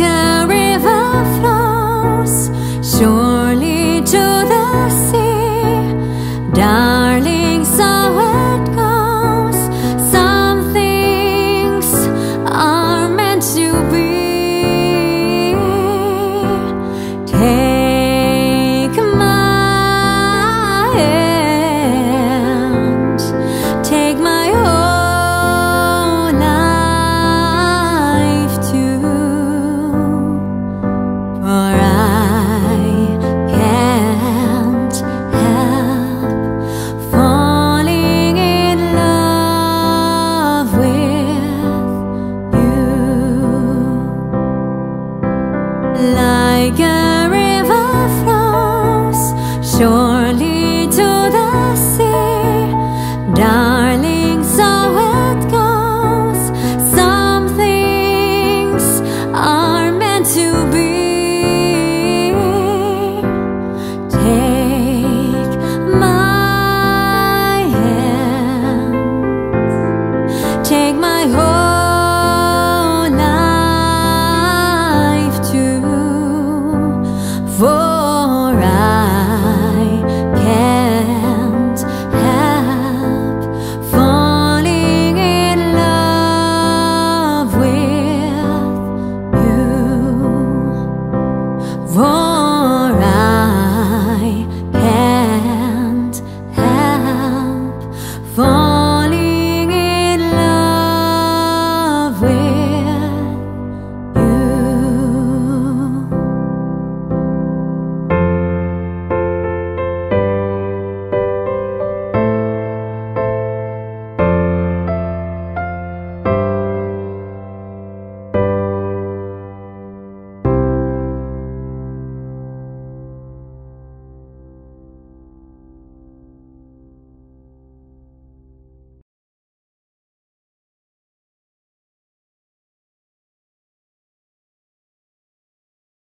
like a river flows surely to the with you like a